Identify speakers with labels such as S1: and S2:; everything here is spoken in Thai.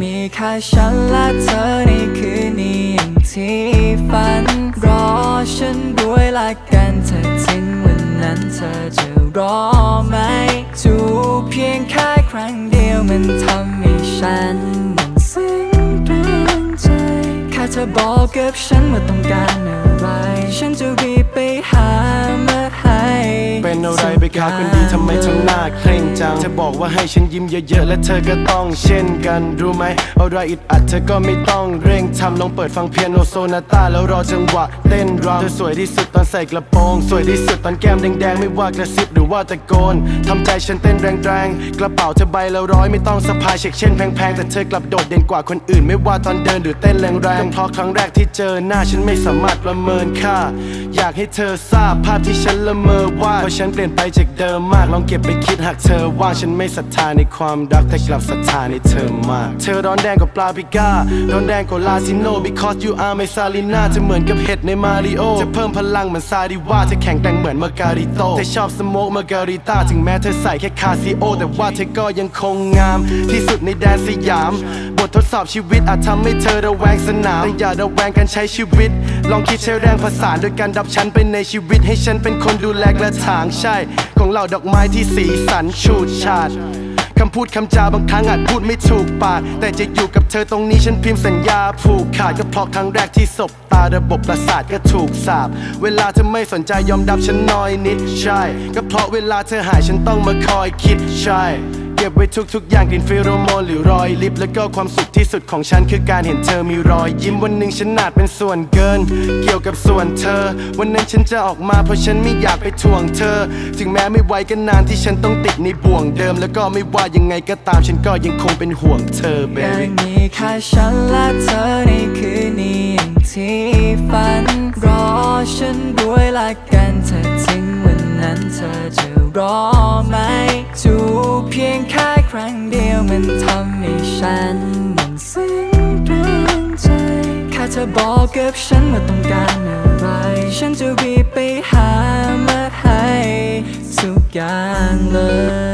S1: มีแค่ฉันและเธอในคืนนี้อย่างที่ฝัน รอฉันด้วยละกันเธอถึงวันนั้นเธอจะรอไหมจูบเพียงแค่ครั้งเดียวมันทำให้ฉันมันซึ้งเรื่องใจแค่เธอบอกกับฉันว่าต้องการอะไร ฉันจะรีบไปหามาให้
S2: เป็นอะไรไปคะคนดีทำไมทำหน้าเคร่งจังเธอบอกว่าให้ฉันยิ้มเยอะๆ และเธอก็ต้องเช่นกันรู้ไหมอะไรอิดอัดเธอก็ไม่ต้องเร่งทำลองเปิดฟังเปียโนโซนาต้าแล้วรอจังหวะเต้นรำเธอสวยที่สุดตอนใส่กระโปรง สวยที่สุดตอนแก้มแดงๆ ไม่ว่ากระซิบหรือว่าตะโกนทำใจฉันเต้นแรงๆ กระเป๋าเธอใบละร้อยไม่ต้องสะพายเช็คเช่นแพงๆ แต่เธอกลับโดดเด่นกว่าคนอื่น ไม่ว่าตอนเดินหรือเต้นแรงๆก็เพราะครั้งแรกที่เจอหน้าฉันไม่สามารถประเมินค่า อยากให้เธอทราบภาพที่ฉันละเมอวาดเพราะฉันเปลี่ยนไปจากเดิมมาก ลองเก็บไปคิดหากเธอว่างฉันไม่ศรัทธาในความรักแต่กลับศรัทธาในเธอมาก เธอร้อนแดงกว่าปลาปิก้าร้อนแดงกว่าลาซิโน because you are my Salina เธอเหมือนกับเห็ดในมาริโอจะเพิ่มพลังเหมือนซาดิว่าเธอแข็งแกร่งเหมือนมาการิโตเธอชอบสโมกมาการิต้าถึงแม้เธอใส่แค่คาซิโอแต่ว่าเธอก็ยังคงงาม ที่สุดในแดนสยาม บททดสอบชีวิตอาจทำให้เธอระแวงสนามแต่อย่าระแวงการใช้ชีวิต ลองคิดใช้แรงผสานโดยการดับฉันไปในชีวิตให้ฉันเป็นคนดูแลกระถางใช่ ของเหล่าดอกไม้ที่สีสันฉูดฉาดคำพูดคำจาบางครั้งอาจพูดไม่ถูกปาก แต่จะอยู่กับเธอตรงนี้ฉันพิมพ์สัญญาผูกขาดก็เพราะครั้งแรกที่สบตาระบบประสาทก็ถูกสาบ เวลาเธอไม่สนใจยอมดับฉันน้อยนิดใช่ ก็เพราะเวลาเธอหายฉันต้องมาคอยคิดใช่ เก็บไว้ทุกๆ อย่างกลิ่นฟิโรโมนหรือรอยลิปแล้วก็ความสุขที่สุดของฉันคือการเห็นเธอมีรอยยิ้มวันหนึ่งฉันอาจเป็นส่วนเกิน เกี่ยวกับส่วนเธอ วันนั้นฉันจะออกมาเพราะฉันไม่อยากไปทวงเธอ ถึงแม้ไม่ไหวก็นนานที่ฉันต้องติดในบ่วงเดิม แล้วก็ไม่ว่ายังไงก็ตามฉันก็ยังคงเป็นห่วงเธอ
S1: ยัง
S2: baby
S1: มีแค่ฉันและเธอในคืนนี้อย่างที่ฝันรอฉันด้วยละกันเธอถึงวันนั้นเธอจะรอไหมจู มันทำให้ฉันมันซึ้งเรื่องใจ แค่เธอบอกกับฉันว่าต้องการอะไร ฉันจะรีบไปหามาให้ทุกอย่างเลย